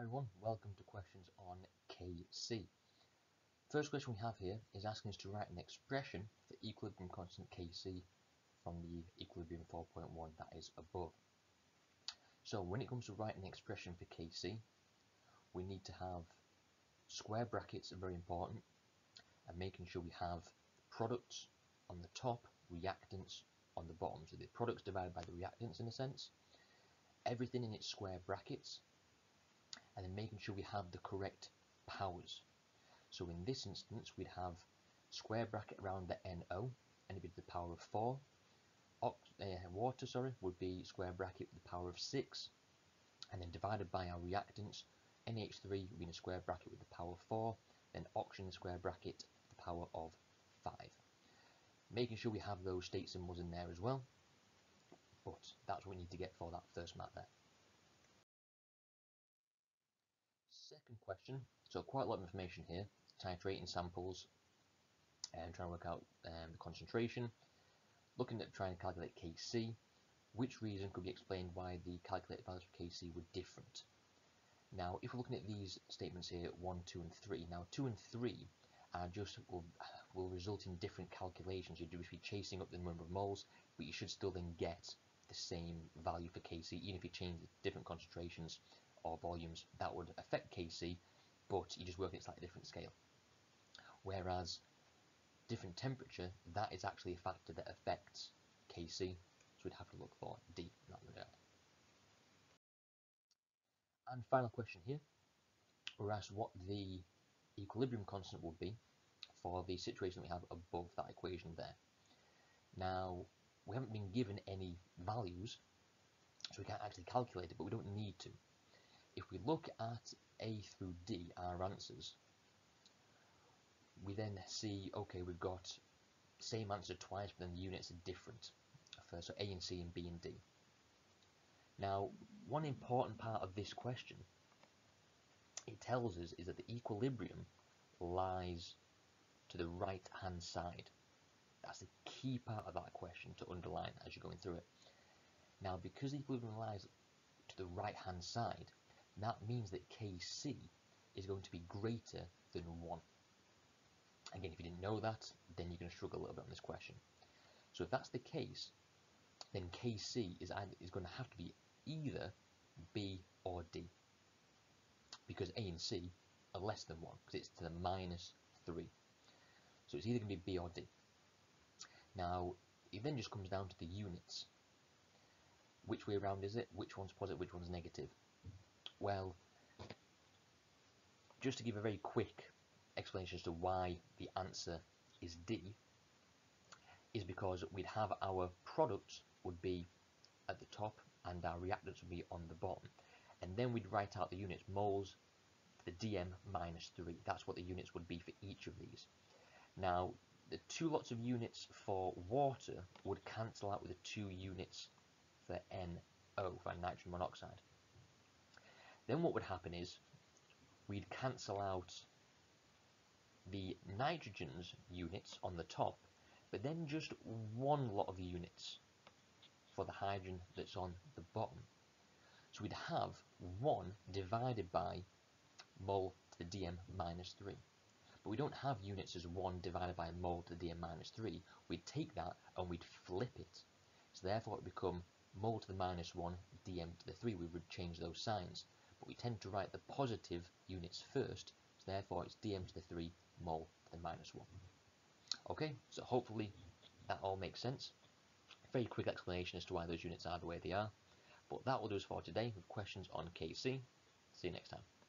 Hi everyone, welcome to questions on Kc. First question we have here is asking us to write an expression for equilibrium constant Kc from the equilibrium 4.1 that is above. So when it comes to writing an expression for Kc, we need to have square brackets are very important and making sure we have products on the top, reactants on the bottom. So the products divided by the reactants in a sense. Everything in its square brackets and then making sure we have the correct powers. So in this instance, we'd have square bracket around the NO, and it'd be the power of 4. Ox uh, water, sorry, would be square bracket with the power of 6. And then divided by our reactants, NH3 would be in a square bracket with the power of 4. Then oxygen square bracket, the power of 5. Making sure we have those state symbols in there as well. But that's what we need to get for that first mat there. Second question, so quite a lot of information here, titrating samples and trying to work out um, the concentration, looking at trying to calculate Kc, which reason could be explained why the calculated values for Kc were different. Now, if we're looking at these statements here, 1, 2, and 3, now 2 and 3 are just will, will result in different calculations. You'd be chasing up the number of moles, but you should still then get the same value for Kc, even if you change the different concentrations or volumes that would affect Kc, but you just work at a slightly different scale. Whereas different temperature, that is actually a factor that affects Kc, so we'd have to look for D in that regard. And final question here, we're asked what the equilibrium constant would be for the situation we have above that equation there. Now, we haven't been given any values, so we can't actually calculate it, but we don't need to if we look at A through D, our answers, we then see, okay, we've got same answer twice, but then the units are different. So A and C and B and D. Now, one important part of this question, it tells us is that the equilibrium lies to the right hand side. That's the key part of that question to underline as you're going through it. Now, because the equilibrium lies to the right hand side, that means that Kc is going to be greater than 1. Again, if you didn't know that, then you're going to struggle a little bit on this question. So if that's the case, then Kc is, is going to have to be either B or D. Because A and C are less than 1, because it's to the minus 3. So it's either going to be B or D. Now, it then just comes down to the units. Which way around is it? Which one's positive, which one's negative? Well, just to give a very quick explanation as to why the answer is D, is because we'd have our products would be at the top and our reactants would be on the bottom. And then we'd write out the units, moles, the dm minus 3. That's what the units would be for each of these. Now, the two lots of units for water would cancel out with the two units for NO, for nitrogen monoxide. Then what would happen is we'd cancel out the nitrogen's units on the top, but then just one lot of units for the hydrogen that's on the bottom. So we'd have 1 divided by mole to the dm minus 3. But we don't have units as 1 divided by mole to the dm minus 3. We'd take that and we'd flip it. So therefore it would become mole to the minus 1, dm to the 3. We would change those signs but we tend to write the positive units first, so therefore it's dm to the 3 mole to the minus 1. Okay, so hopefully that all makes sense. Very quick explanation as to why those units are the way they are. But that will do us for today with questions on KC. See you next time.